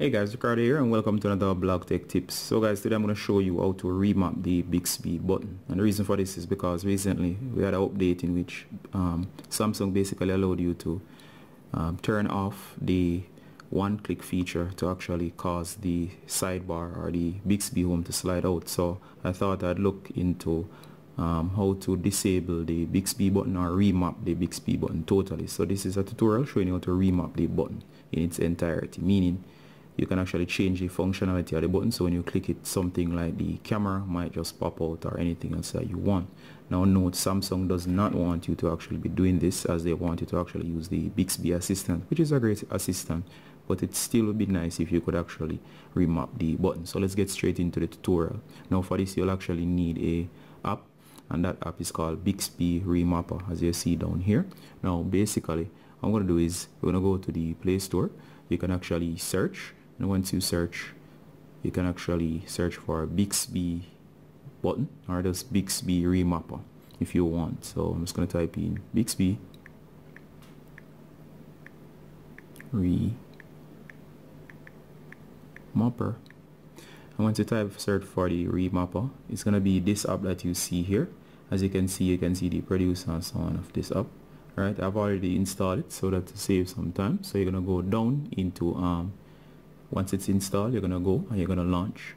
Hey guys, Ricardo here and welcome to another Blog Tech Tips. So guys, today I'm going to show you how to remap the Bixby button. And the reason for this is because recently we had an update in which um, Samsung basically allowed you to um, turn off the one-click feature to actually cause the sidebar or the Bixby home to slide out. So I thought I'd look into um, how to disable the Bixby button or remap the Bixby button totally. So this is a tutorial showing you how to remap the button in its entirety, meaning you can actually change the functionality of the button. So when you click it something like the camera might just pop out or anything else that you want. Now note Samsung does not want you to actually be doing this as they want you to actually use the Bixby assistant which is a great assistant but it still would be nice if you could actually remap the button. So let's get straight into the tutorial. Now for this you'll actually need a app and that app is called Bixby Remapper as you see down here. Now basically I'm going to do is we're going to go to the Play Store. You can actually search and once you search you can actually search for Bixby button or just Bixby remapper if you want. So I'm just going to type in Bixby remapper. And once you type search for the remapper it's going to be this app that you see here. As you can see you can see the producer and so on of this app right? I've already installed it so that to save some time. So you're going to go down into um, once it's installed you're gonna go and you're gonna launch.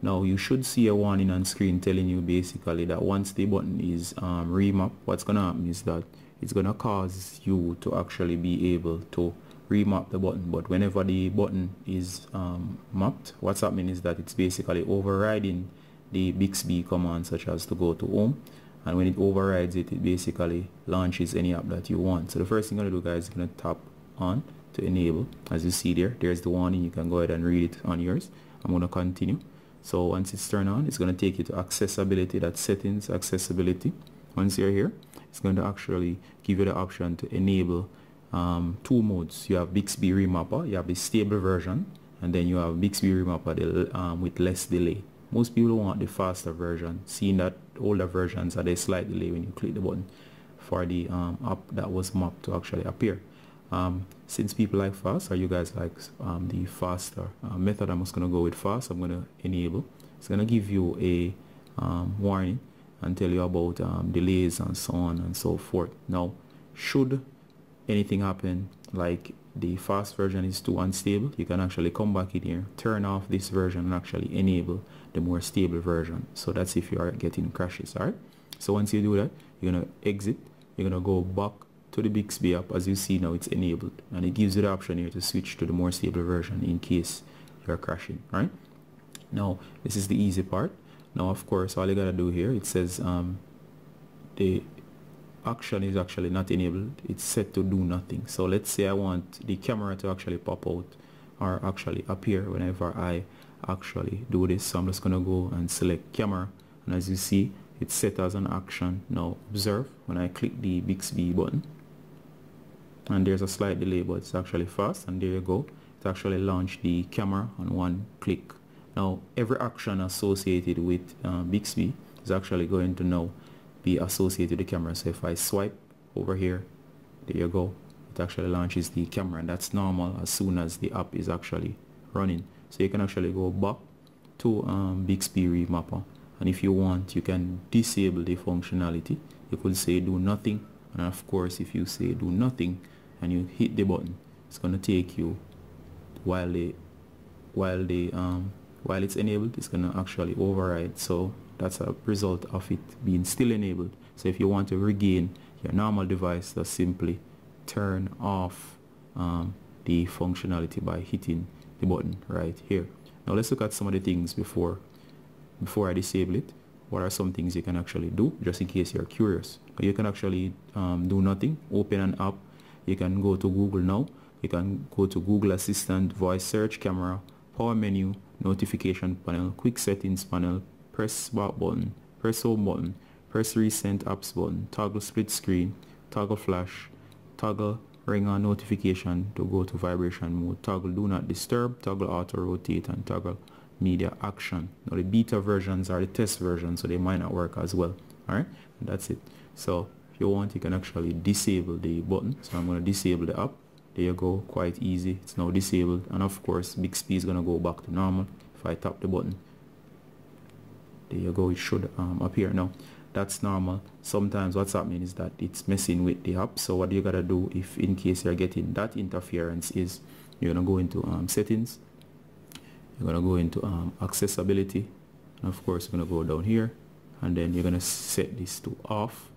Now you should see a warning on screen telling you basically that once the button is um, remapped what's gonna happen is that it's gonna cause you to actually be able to remap the button. But whenever the button is um, mapped what's happening is that it's basically overriding the Bixby command such as to go to home. And when it overrides it it basically launches any app that you want. So the first thing you're gonna do guys is gonna tap on to enable. As you see there there's the warning. You can go ahead and read it on yours. I'm going to continue. So once it's turned on it's going to take you to accessibility. That settings accessibility. Once you're here it's going to actually give you the option to enable um, two modes. You have Bixby remapper you have the stable version and then you have Bixby remapper um, with less delay. Most people want the faster version. Seeing that older versions are a slight delay when you click the button for the um, app that was mapped to actually appear um, since people like fast or you guys like um, the faster uh, method I'm just going to go with fast. I'm going to enable. It's going to give you a um, warning and tell you about um, delays and so on and so forth. Now should anything happen like the fast version is too unstable you can actually come back in here turn off this version and actually enable the more stable version. So that's if you are getting crashes alright so once you do that you're gonna exit. You're gonna go back to the Bixby app as you see now it's enabled. And it gives you the option here to switch to the more stable version in case you're crashing right? Now this is the easy part. Now of course all you gotta do here it says um, the action is actually not enabled. It's set to do nothing. So let's say I want the camera to actually pop out or actually appear whenever I actually do this. So I'm just gonna go and select camera. And as you see it's set as an action. Now observe. When I click the Bixby button and there's a slight delay but it's actually fast and there you go. It actually launched the camera on one click. Now every action associated with uh, Bixby is actually going to now be associated with the camera. So if I swipe over here there you go. It actually launches the camera and that's normal as soon as the app is actually running. So you can actually go back to um, Bixby Remapper. And if you want you can disable the functionality. You could say do nothing and of course if you say do nothing and you hit the button it's going to take you while the while the um, while it's enabled it's going to actually override. So that's a result of it being still enabled. So if you want to regain your normal device just simply turn off um, the functionality by hitting the button right here. Now let's look at some of the things before before I disable it what are some things you can actually do just in case you're curious. You can actually um, do nothing open an app. You can go to Google now. You can go to Google Assistant voice search camera power menu notification panel quick settings panel press back button press home button press recent apps button toggle split screen toggle flash toggle ringer notification to go to vibration mode toggle do not disturb toggle auto rotate and toggle media action. Now the beta versions are the test versions so they might not work as well. All right? That's it. So if you want you can actually disable the button. So I'm going to disable the app. There you go. Quite easy. It's now disabled. And of course Bixby is gonna go back to normal if I tap the button. There you go. It should um, appear now. That's normal. Sometimes what's happening is that it's messing with the app. So what you gotta do if in case you're getting that interference is you're gonna go into um, settings you're gonna go into um, accessibility and of course you're gonna go down here and then you're gonna set this to off.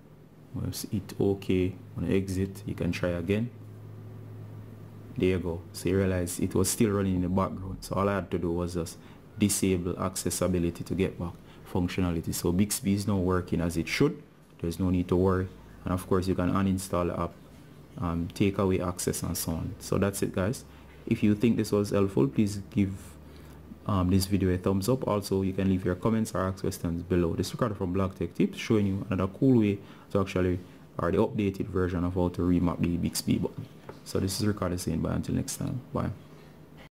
Hit OK on exit you can try again. There you go. So you realize it was still running in the background. So all I had to do was just disable accessibility to get back functionality. So Bixby is now working as it should. There's no need to worry. And of course you can uninstall the app um, take away access and so on. So that's it guys. If you think this was helpful please give um, this video a thumbs up. Also you can leave your comments or ask questions below. This recorded from Blog Tech Tips showing you another cool way to actually or the updated version of how to remap the Bixby button. So this is Ricardo saying bye until next time. Bye